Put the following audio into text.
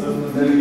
Dure.